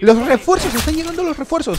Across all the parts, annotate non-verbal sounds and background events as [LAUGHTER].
Los refuerzos, están llegando los refuerzos.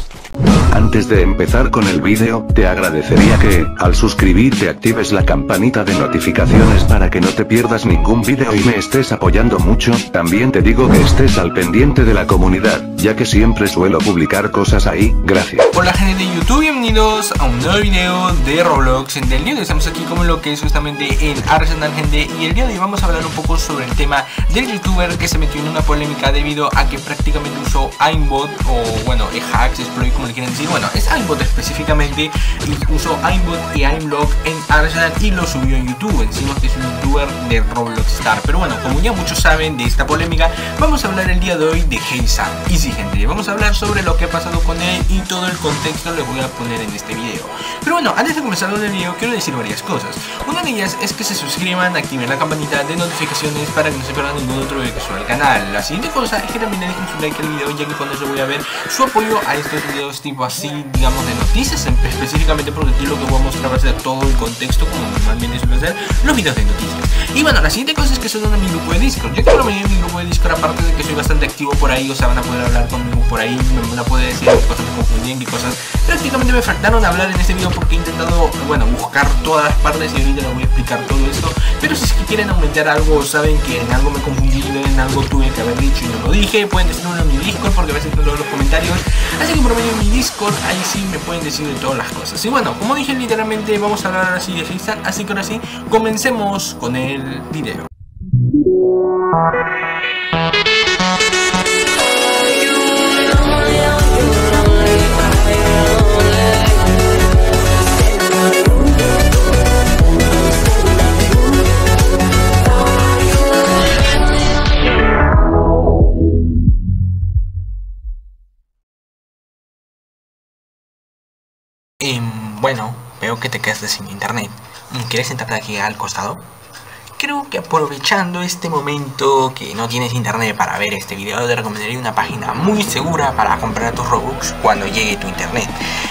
Antes de empezar con el vídeo, te agradecería que, al suscribirte actives la campanita de notificaciones para que no te pierdas ningún vídeo y me estés apoyando mucho, también te digo que estés al pendiente de la comunidad, ya que siempre suelo publicar cosas ahí, gracias. Hola gente de YouTube, bienvenidos a un nuevo video de Roblox En el día de hoy estamos aquí como lo que es justamente en Arsenal gente Y el día de hoy vamos a hablar un poco sobre el tema del youtuber que se metió en una polémica debido a que prácticamente usó aimbot o bueno, hacks, exploit como le quieren decir Bueno, es aimbot específicamente y usó aimbot y aimblock en Arsenal y lo subió en YouTube Encima que es un youtuber de Roblox Star Pero bueno, como ya muchos saben de esta polémica, vamos a hablar el día de hoy de Heisan Y gente, vamos a hablar sobre lo que ha pasado con él y todo el contexto le voy a poner en este video. Pero bueno, antes de comenzar con el video quiero decir varias cosas. Una de ellas es que se suscriban, activen la campanita de notificaciones para que no se pierdan ningún otro video que suba al canal. La siguiente cosa es que también dejen su like al video ya que con eso voy a ver su apoyo a estos videos tipo así, digamos de noticias Específicamente porque aquí lo que voy a mostrar va a ser todo el contexto como normalmente suele ser los videos de noticias. Y bueno, la siguiente cosa es que son a mi grupo de Discord. Yo quiero mi de Discord aparte de que soy bastante activo por ahí O sea, van a poder hablar conmigo por ahí, me van a poder decir qué cosas me confundían, qué cosas. Prácticamente me faltaron hablar en este video porque he intentado, bueno, buscar todas las partes y ahorita les voy a explicar todo esto. Pero si es que quieren aumentar algo, saben que en algo me confundí, en algo tuve que haber dicho y no lo dije Pueden decirlo en mi Discord porque a veces no los comentarios. Así que por medio de mi Discord, ahí sí me pueden decir de todas las cosas. Y bueno, como dije literalmente vamos a hablar así de Heistan Así que ahora sí, comencemos con el video Em, bueno, veo que te quedaste sin internet. ¿Quieres sentarte aquí al costado? Creo que aprovechando este momento que no tienes internet para ver este video, te recomendaría una página muy segura para comprar tus Robux cuando llegue tu internet.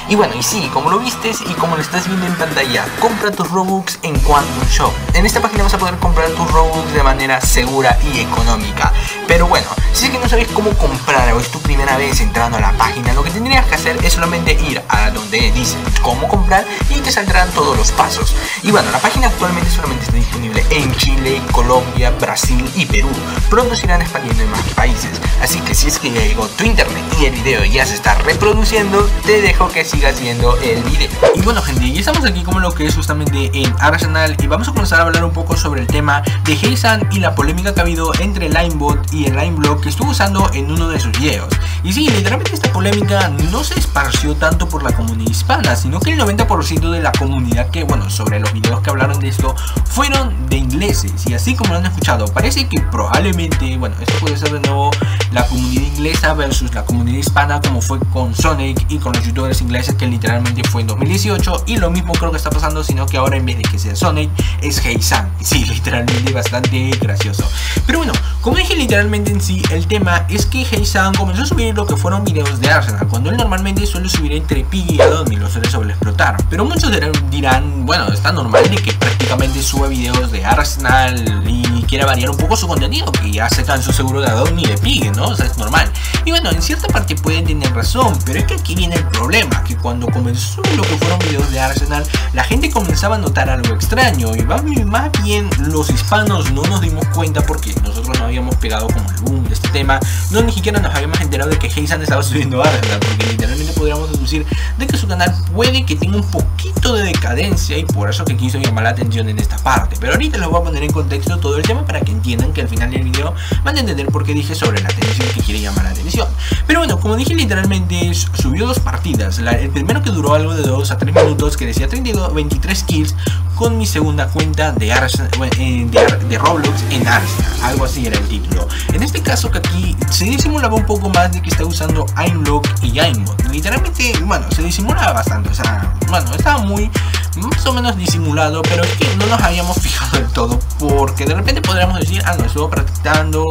Y bueno, y sí, como lo vistes y como lo estás viendo en pantalla, compra tus Robux en Quantum Shop. En esta página vas a poder comprar tus Robux de manera segura y económica. Pero bueno, si es que no sabes cómo comprar o es tu primera vez entrando a la página, lo que tendrías que hacer es solamente ir a donde dice cómo comprar y te saldrán todos los pasos. Y bueno, la página actualmente solamente está disponible en Chile, Colombia, Brasil y Perú. Pronto se irán expandiendo en más países. Así que si es que ya llegó tu internet y el video ya se está reproduciendo, te dejo que sigas viendo el video. Y bueno gente, ya estamos aquí como lo que es justamente en Arsenal y vamos a comenzar a hablar un poco sobre el tema de Heisan y la polémica que ha habido entre Linebot y el Lineblock que estuvo usando en uno de sus videos. Y sí, literalmente esta polémica no se esparció tanto por la comunidad hispana, sino que el 90% de la comunidad que, bueno, sobre los videos que hablaron de esto, fueron de ingleses. Y así como lo han escuchado, parece que probablemente, bueno, esto puede ser de nuevo la comunidad inglesa versus la comunidad hispana, como fue con Sonic y con los youtubers ingleses, que literalmente fue en 2018. Y lo mismo creo que está pasando, sino que ahora en vez de que sea Sonic, es Heisan. [LAUGHS] Sí, literalmente bastante gracioso. Pero bueno, como dije literalmente en sí, el tema es que Heisan comenzó a subir lo que fueron videos de Arsenal, cuando él normalmente suele subir entre Pig y Adon y lo suele sobreexplotar. Pero muchos dirán, bueno, está normal de que prácticamente sube videos de Arsenal y quiera variar un poco su contenido, que ya se cansó seguro de Adon y de Pig, ¿no? O es normal. Y bueno, en cierta parte pueden tener razón, pero es que aquí viene el problema, que cuando comenzó lo que fueron videos de Arsenal, la gente comenzaba a notar algo extraño, y más bien los hispanos no nos dimos cuenta porque nosotros no habíamos pegado como el de este tema, no ni siquiera nos habíamos enterado de que Heisan estaba subiendo Arsenal, porque literalmente podríamos deducir de que su canal puede que tenga un poquito de decadencia y por eso que quiso llamar la atención en esta parte. Pero ahorita les voy a poner en contexto todo el tema para que entiendan que al final del video van a entender por qué dije sobre la atención que quiere llamar la atención. Pero bueno, como dije literalmente subió dos partidas. el primero que duró algo de 2 a 3 minutos que decía 32, 23 kills con mi segunda cuenta de, Arsenal, de, de Roblox en Arsenal. Algo así era el título. En este caso que aquí se disimulaba un poco más de que está usando Aimlock y Aimbot. Literalmente, bueno, se disimulaba bastante. O sea, bueno, estaba muy más o menos disimulado, pero es que no nos habíamos fijado del todo, porque de repente podríamos decir, ah, no, estuvo practicando,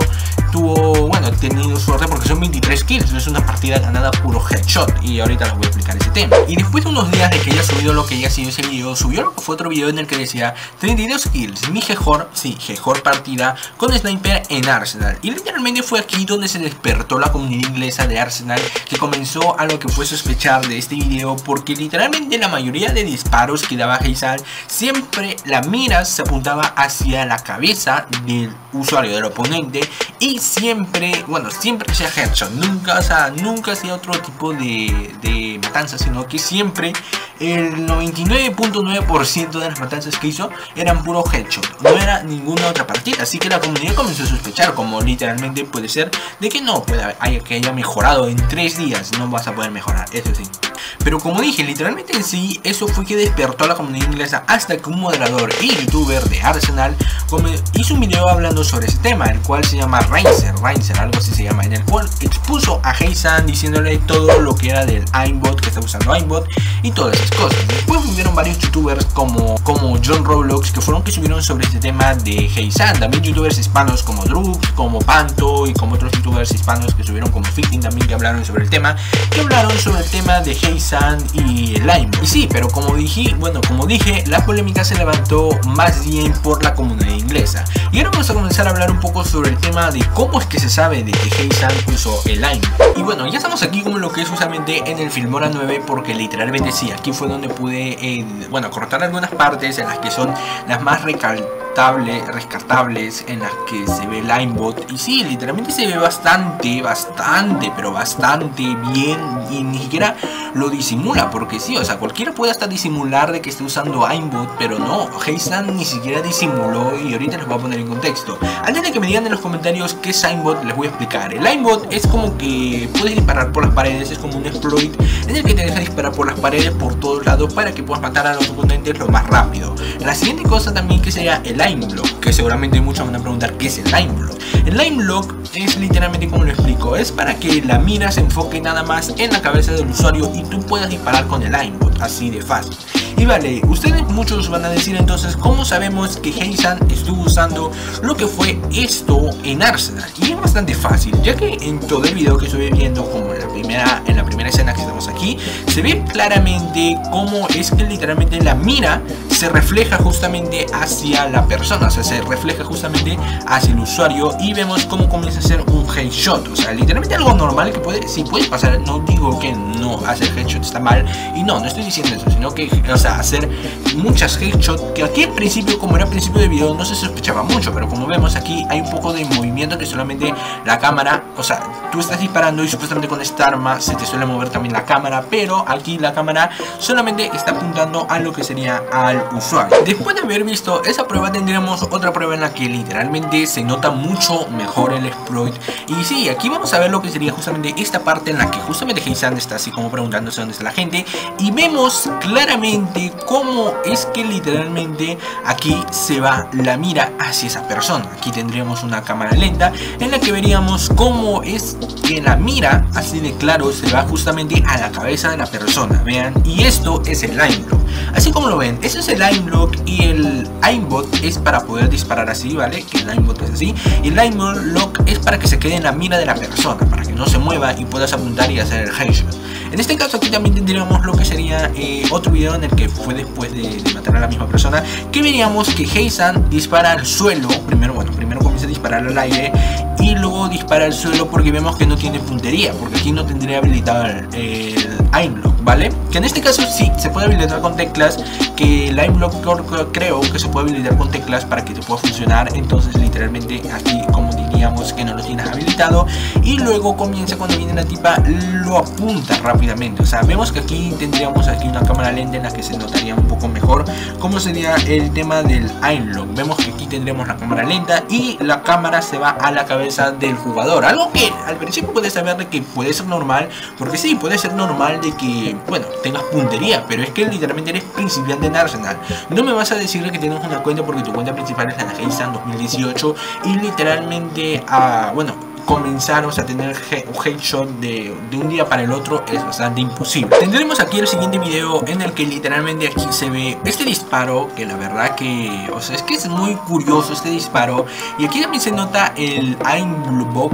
tuvo, bueno, tenido suerte porque son 23 kills, es una partida ganada puro headshot, y ahorita les voy a explicar ese tema. Y después de unos días de que haya subido lo que haya sido ese video, subió lo que fue otro video en el que decía 32 kills, mi mejor, sí, mejor partida con Sniper en Arsenal. Y literalmente fue aquí donde se despertó la comunidad inglesa de Arsenal, que comenzó a lo que fue sospechar de este video, porque literalmente la mayoría de disparos que daba Heizan, siempre la mira se apuntaba hacia la cabeza del usuario, del oponente, y siempre, bueno, siempre hacía headshot, nunca, sea, nunca hacía otro tipo de, de matanza, sino que siempre el 99.9% de las matanzas que hizo eran puro headshot, no era ninguna otra partida, así que la comunidad comenzó a sospechar, como literalmente puede ser de que no, puede haya, que haya mejorado en 3 días, no vas a poder mejorar, eso sí. Pero como dije, literalmente en sí, eso fue que despertó a la comunidad inglesa hasta que un moderador y youtuber de Arsenal hizo un video hablando sobre ese tema, el cual se llama Rainser, Rainser, algo así se llama, en el cual expuso a Heisan diciéndole todo lo que era del aimbot, que está usando aimbot y todas esas cosas. Después hubieron varios youtubers como, como John Roblox que fueron que subieron sobre este tema de Heisan, también youtubers hispanos como Drew, como Panto y como otros youtubers hispanos que subieron como Fitting también que hablaron sobre el tema, que hablaron sobre el tema de Heisan y Lime. Y sí, pero como dije, bueno, como dije, la polémica se levantó más bien por la comunidad inglesa. Y ahora vamos a comenzar a hablar un poco sobre el tema de cómo es que se sabe de que Heisan usó el Lime. Y bueno, ya estamos aquí como lo que es justamente en el Filmora 9 porque literalmente sí, aquí fue donde pude, eh, bueno, cortar algunas partes en las que son las más recaltables, rescatables, en las que se ve Linebot. Y sí, literalmente se ve bastante, bastante, pero bastante bien y ni siquiera lo disimula, porque sí, o sea, cualquiera puede hasta disimular de que esté usando aimbot, pero no, Heisan ni siquiera disimuló y ahorita les voy a poner en contexto. Antes de que me digan en los comentarios qué es aimbot, les voy a explicar. El aimbot es como que puedes disparar por las paredes, es como un exploit en el que te deja disparar por las paredes por todos lados para que puedas matar a los oponentes lo más rápido. La siguiente cosa también que sería el que seguramente muchos van a preguntar qué es el aimblock. El aimblock es literalmente como lo explico, es para que la mira se enfoque nada más en la cabeza del usuario y tú puedas disparar con el aimbot, así de fácil. Y vale, ustedes muchos van a decir entonces cómo sabemos que Heisan estuvo usando lo que fue esto en Arsenal. Y es bastante fácil, ya que en todo el video que estoy viendo, como en la primera, en la primera escena que estamos aquí, se ve claramente cómo es que literalmente la mira se refleja justamente hacia la persona, o sea, se refleja justamente hacia el usuario y vemos cómo comienza a ser un headshot, o sea, literalmente algo normal que puede, sí puede pasar, no digo que no hacer headshot está mal, y no, no estoy diciendo eso, sino que, o sea, hacer muchas headshots que aquí al principio como era principio de video no se sospechaba mucho pero como vemos aquí hay un poco de movimiento que solamente la cámara o sea tú estás disparando y supuestamente con esta arma se te suele mover también la cámara pero aquí la cámara solamente está apuntando a lo que sería al usuario. Después de haber visto esa prueba tendremos otra prueba en la que literalmente se nota mucho mejor el exploit. Y sí aquí vamos a ver lo que sería justamente esta parte en la que justamente Heisan está así como preguntándose dónde está la gente y vemos claramente cómo es que literalmente aquí se va la mira hacia esa persona. Aquí tendríamos una cámara lenta en la que veríamos cómo es que la mira, así de claro, se va justamente a la cabeza de la persona. Vean, y esto es el line block. Así como lo ven, ese es el line block y el aimbot es para poder disparar así, ¿vale? Que el aimbot es así. Y el line block es para que se quede en la mira de la persona, para que no se mueva y puedas apuntar y hacer el headshot. En este caso aquí también tendríamos lo que sería eh, otro video en el que fue después de, matar a la misma persona, que veríamos que Heisan dispara al suelo, primero, bueno, primero comienza a disparar al aire y luego dispara al suelo porque vemos que no tiene puntería, porque aquí no tendría habilitado el, el ¿vale? Que en este caso sí, se puede habilitar con teclas, que el aimblock creo que se puede habilitar con teclas para que te pueda funcionar, entonces literalmente aquí como diríamos que no lo tienes habilitado y luego comienza cuando viene la tipa, lo apunta rápidamente, o sea, vemos que aquí tendríamos aquí una cámara lenta en la que se notaría un poco mejor cómo sería el tema del aimblock, vemos que aquí tendremos la cámara lenta y la cámara se va a la cabeza del jugador. Algo que al principio puedes saber de que puede ser normal, porque sí, puede ser normal de que, bueno, tengas puntería, pero es que literalmente eres principiante en Arsenal. No me vas a decir que tienes una cuenta porque tu cuenta principal es la Heisan 2018 y literalmente, ah, bueno, comenzar o sea, tener un headshot de, de, un día para el otro es bastante imposible. Tendremos aquí el siguiente video en el que literalmente aquí se ve este disparo, que la verdad que, o sea, es que es muy curioso este disparo. Y aquí también se nota el aimbot,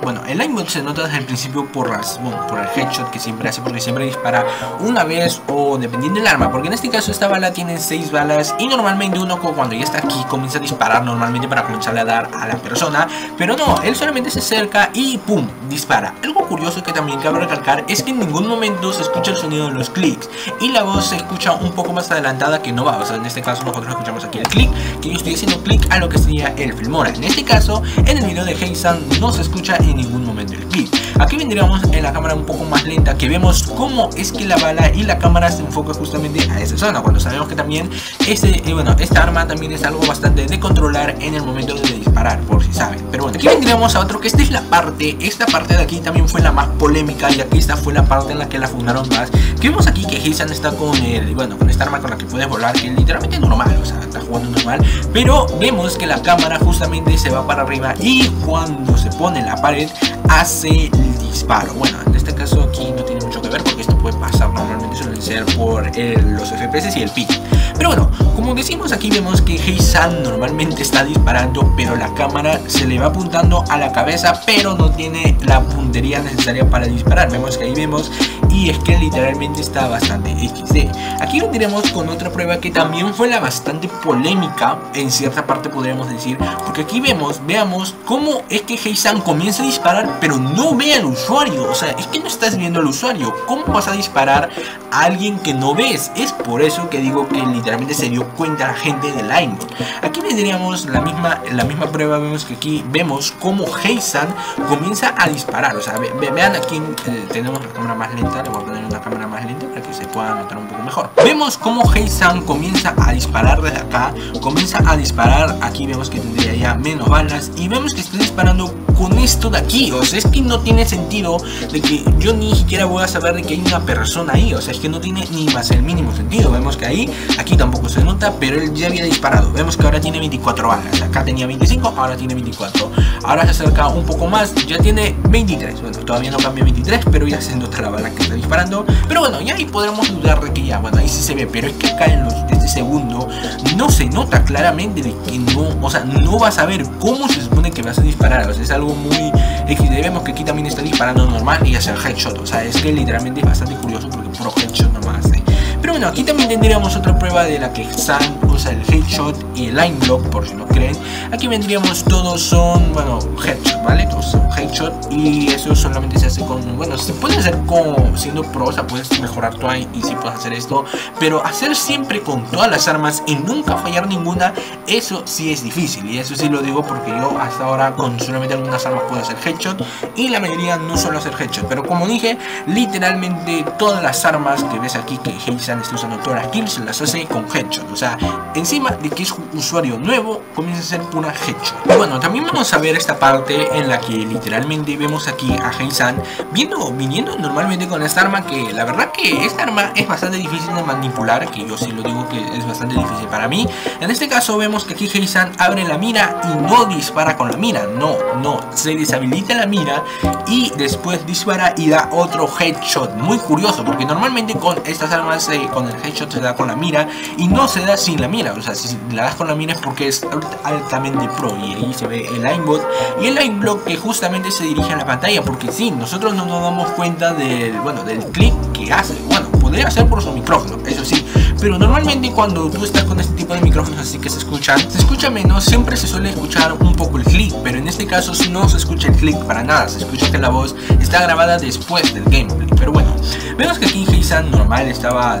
bueno, el aimbot se nota desde el principio por las, por el headshot que siempre hace, porque siempre dispara una vez o dependiendo del arma, porque en este caso esta bala tiene 6 balas y normalmente uno cuando ya está aquí comienza a disparar normalmente para comenzarle a dar a la persona, pero no, él solamente se acerca y ¡pum! dispara. Algo curioso que también cabe recalcar es que en ningún momento se escucha el sonido de los clics y la voz se escucha un poco más adelantada que no va, o sea, en este caso nosotros escuchamos aquí el clic, que yo estoy haciendo clic a lo que sería el Filmora. En este caso, en el video de Heisan no se escucha en ningún momento el clic. Aquí vendríamos en la cámara un poco más lenta que vemos cómo es que la bala y la cámara se enfoca justamente a esa zona, cuando sabemos que también este, bueno, esta arma también es algo bastante de controlar en el momento de disparar, por si saben. Pero bueno, aquí vendríamos a otro que esta es la parte, esta parte de aquí también fue la más polémica y aquí esta fue la parte en la que la fundaron más. Que vemos aquí que Heisan está con el, bueno, con esta arma con la que puedes volar, que es literalmente normal, o sea, está jugando normal, pero vemos que la cámara justamente se va para arriba y cuando se pone en la pared hace el disparo. Bueno, en este caso aquí no tiene mucho que ver porque esto puede pasar normalmente suelen ser por los FPS y el pico. Pero bueno, como decimos aquí vemos que Heisan normalmente está disparando pero la cámara se le va apuntando a la cabeza pero no tiene la puntería necesaria para disparar. Vemos que ahí vemos y es que literalmente está bastante XD. Aquí vendremos con otra prueba que también fue la bastante polémica en cierta parte podríamos decir porque aquí vemos, veamos cómo es que Heisan comienza a disparar pero no ve al usuario. O sea, es que no estás viendo al usuario. ¿Cómo vas a disparar a alguien que no ves? Es por eso que digo que literalmente se dio cuenta la gente de Line. Aquí vendríamos la misma, la misma prueba, vemos que aquí vemos cómo Heisan comienza a disparar. O sea, vean aquí eh, tenemos la cámara más lenta, le voy a poner una cámara más lenta para que se pueda notar un poco mejor. Vemos cómo Heisan comienza a disparar desde acá, comienza a disparar, aquí vemos que tendría ya menos balas y vemos que está disparando con esto de aquí, o sea, es que no tiene sentido de que yo ni siquiera voy a saber de que hay una persona ahí, o sea, es que no tiene ni más el mínimo sentido, vemos que ahí, aquí tampoco se nota, pero él ya había disparado, vemos que ahora tiene 24 balas, acá tenía 25, ahora tiene 24, ahora se acerca un poco más, ya tiene 23, bueno, todavía no cambia 23, pero ya se nota la bala que está disparando, pero bueno, ya ahí podremos dudar de que ya, bueno, ahí sí se ve, pero es que acá en los, este segundo no se nota claramente de que no, o sea, no vas a ver cómo se supone que vas a disparar, o sea, es algo muy XD. Vemos que aquí también está disparando normal y hace el headshot. O sea, es que literalmente es bastante curioso porque puro headshot nomás. ¿eh? Pero bueno, aquí también tendríamos otra prueba de la que o sea, el headshot y el line block, por si no creen. Aquí vendríamos, todos son, bueno, headshot, ¿vale? Todos son headshot y eso solamente se hace con, bueno, se puede hacer con, siendo pro, o sea, puedes mejorar tu aim y si puedes hacer esto. Pero hacer siempre con todas las armas y nunca fallar ninguna, eso sí es difícil. Y eso sí lo digo porque yo hasta ahora con solamente algunas armas puedo hacer headshot y la mayoría no suelo hacer headshot. Pero como dije, literalmente todas las armas que ves aquí que Heisan está usando todas las kills las hace con headshot. O sea, encima de que es usuario nuevo, comienza a ser una headshot. Y bueno, también vamos a ver esta parte en la que literalmente vemos aquí a Heisan viendo, viniendo normalmente con esta arma que la verdad que esta arma es bastante difícil de manipular, que yo sí lo digo que es bastante difícil para mí. En este caso vemos que aquí Heisan abre la mira y no dispara con la mira, no, no, se deshabilita la mira y después dispara y da otro headshot. Muy curioso porque normalmente con estas armas, con el headshot se da con la mira y no se da sin la mira. O sea, si la das con la mira es porque es altamente pro y ahí se ve el aimbot y el aimblock que justamente se dirige a la pantalla. Porque si, nosotros no nos damos cuenta del, bueno, del clic que hace. Bueno, podría hacer por su micrófono, eso sí. Pero normalmente cuando tú estás con este tipo de micrófonos así que se escuchan, se escucha menos, siempre se suele escuchar un poco el clic, pero en este caso no se escucha el clic para nada, se escucha que la voz está grabada después del gameplay. Pero bueno, vemos que aquí Heisan normal estaba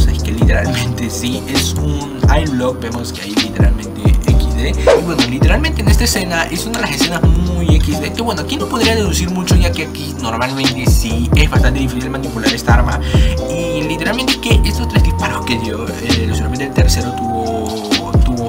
sea, es que literalmente sí es un iBlock, vemos que ahí literalmente XD. Y bueno, literalmente en esta escena es una de las escenas muy XD, que bueno, aquí no podría deducir mucho ya que aquí normalmente sí es bastante difícil manipular esta arma. Y literalmente que estos tres disparos que dio, eh, solamente el tercero tuvo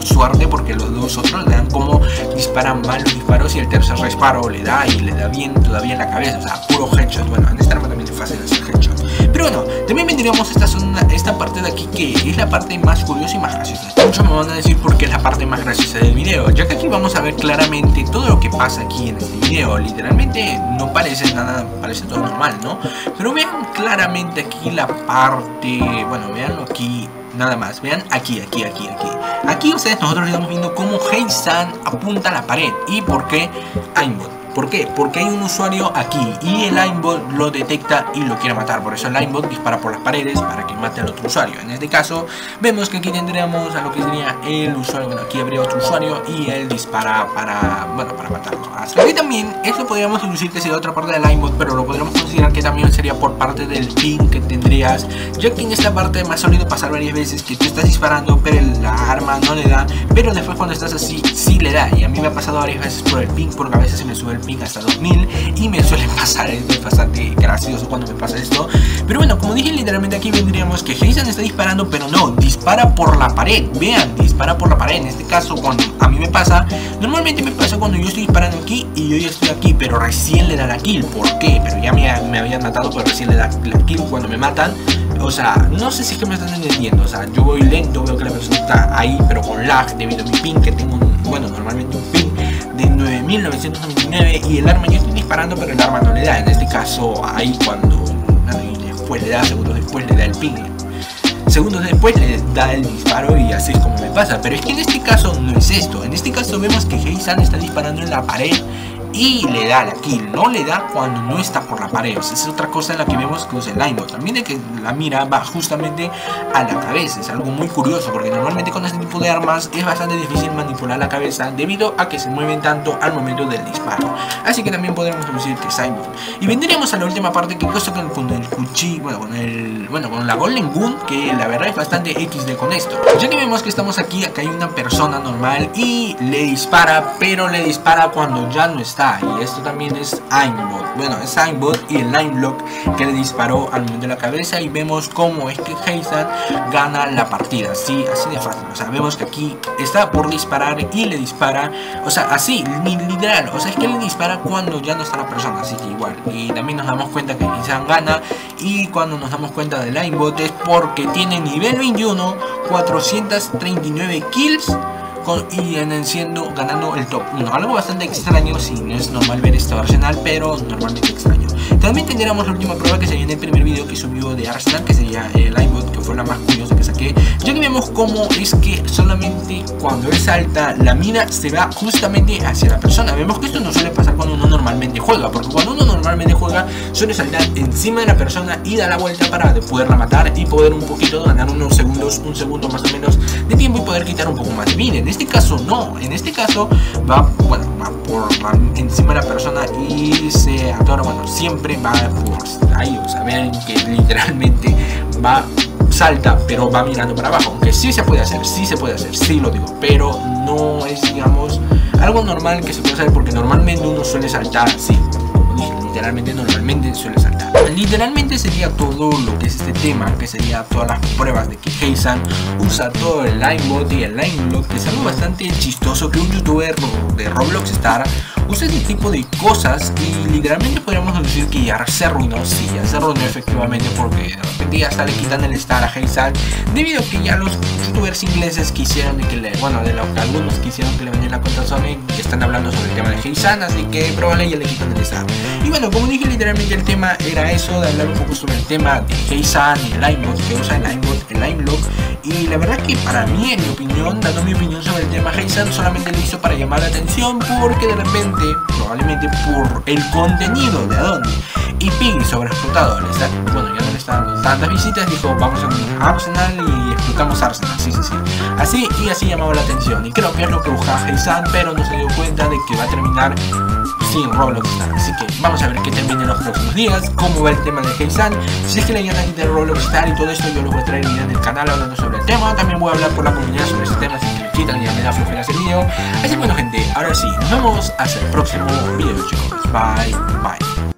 suerte porque los dos otros le dan como disparan mal los disparos y el tercer disparo le da y le da bien todavía en la cabeza, o sea, puro headshot. Bueno, en esta arma también es fácil hacer headshot. Pero bueno, también vendríamos esta, zona, esta parte de aquí que es la parte más curiosa y más graciosa. Muchos me van a decir por qué es la parte más graciosa del video, ya que aquí vamos a ver claramente todo lo que pasa aquí en este video. Literalmente no parece nada, parece todo normal, ¿no? Pero vean claramente aquí la parte, bueno, veanlo aquí nada más. Vean aquí, aquí, aquí, aquí. Aquí ustedes nosotros estamos viendo cómo Heisan apunta a la pared. ¿Y por qué Aimbot? ¿Por qué? Porque hay un usuario aquí y el aimbot lo detecta y lo quiere matar. Por eso el aimbot dispara por las paredes para que mate al otro usuario. En este caso, vemos que aquí tendríamos a lo que sería el usuario. Bueno, aquí habría otro usuario y él dispara para, bueno, para matarlo. Así que también, esto podríamos deducir que sería otra parte del aimbot, pero lo podríamos considerar que también sería por parte del ping que tendrías. Ya que en esta parte me ha solido pasar varias veces que tú estás disparando, pero la arma no le da. Pero después cuando estás así, sí le da. Y a mí me ha pasado varias veces por el ping, porque a veces se me sube el hasta 2000 y me suele pasar, es bastante gracioso cuando me pasa esto. Pero bueno, como dije literalmente aquí vendríamos que Jason está disparando, pero no, dispara por la pared. Vean, dispara por la pared. En este caso, cuando a mí me pasa, normalmente me pasa cuando yo estoy disparando aquí y yo ya estoy aquí, pero recién le da la kill. ¿Por qué? Pero ya me, me habían matado, pero recién le da la kill cuando me matan. O sea, no sé si es que me están entendiendo. O sea, yo voy lento, veo que la persona está ahí, pero con lag debido a mi ping, que tengo, un, bueno, normalmente un ping de 9999 y el arma ya estoy disparando pero el arma no le da. En este caso ahí cuando después le da segundos después le da el ping. Segundos después le da el disparo y así es como me pasa. Pero es que en este caso no es esto. En este caso vemos que Heisan está disparando en la pared y le da la kill, no le da cuando no está por la pared. O es otra cosa en la que vemos que usa el aimbot. También de que la mira va justamente a la cabeza. Es algo muy curioso porque normalmente con este tipo de armas es bastante difícil manipular la cabeza debido a que se mueven tanto al momento del disparo. Así que también podemos decir que es aimbot. Y vendríamos a la última parte que cosa con el cuchillo, bueno, con el, bueno, con la Golden Gun, que la verdad es bastante XD con esto. Ya que vemos que estamos aquí, acá hay una persona normal y le dispara, pero le dispara cuando ya no está y esto también es aimbot bueno es aimbot y el line lock que le disparó al momento de la cabeza y vemos cómo es que Heisan gana la partida. Así así de fácil. O sea vemos que aquí está por disparar y le dispara. O sea así literal. O sea es que le dispara cuando ya no está la persona. Así que igual. Y también nos damos cuenta que Heisan gana. Y cuando nos damos cuenta del aimbot es porque tiene nivel 21 439 kills y en siendo ganando el top 1. Algo bastante extraño si no es normal ver este Arsenal, pero normalmente extraño. También tendríamos la última prueba que sería en el primer video que subió de Arsenal, que sería el que fue la más curiosa que saqué. Ya que vemos cómo es que solamente cuando él salta, la mina se va justamente hacia la persona. Vemos que esto no suele pasar cuando uno normalmente juega, porque cuando uno normalmente juega, suele saltar encima de la persona y da la vuelta para poderla matar y poder un poquito ganar unos segundos, un segundo más o menos de tiempo y poder quitar un poco más de vida. En este caso no, en este caso va, bueno, va por encima de la persona y se atora, bueno, siempre va por ahí, o sea, vean que literalmente va salta, pero va mirando para abajo. Aunque sí se puede hacer, sí se puede hacer, sí lo digo, pero no es, digamos, algo normal que se puede hacer porque normalmente uno suele saltar así. Literalmente, normalmente suele saltar. Literalmente sería todo lo que es este tema, que sería todas las pruebas de que Heisan usa todo el linebot y el lineblock, que es algo bastante chistoso que un youtuber de Roblox Star usa este tipo de cosas y literalmente podríamos decir que ya se arruinó, sí, ya se arruinó efectivamente porque de repente ya sale quitando el star a Heisan debido a que ya los youtubers ingleses quisieron que le, bueno, de los algunos quisieron que le vendiera la cuenta a Sony y están hablando sobre el tema de Heisan, así que probablemente ya le quitan el star. Y bueno, como dije literalmente el tema era eso, de hablar un poco sobre el tema de Heisan y Limebot, que usa el Limebot, el Limelock y la verdad que para mí, en mi opinión, dando mi opinión sobre el tema Heisan, solamente lo hizo para llamar la atención porque de repente probablemente por el contenido de Adonis y Pig sobre explotadores. Bueno, dando tantas visitas, dijo vamos a Arsenal y explotamos Arsenal, sí, sí, sí. Así y así llamaba la atención. Y creo que es lo que buscaba Heisan, pero no se dio cuenta de que va a terminar sin Roblox. Así que vamos a ver qué termina en los próximos días, cómo va el tema de Heisan. Si es que le ganan de Roblox y todo esto, yo lo voy a traer en el canal hablando sobre el tema. También voy a hablar por la comunidad sobre este tema, así que le quitan y ya me da flojera ese video. Así que bueno gente, ahora sí, nos vemos hasta el próximo video chicos. Bye, bye.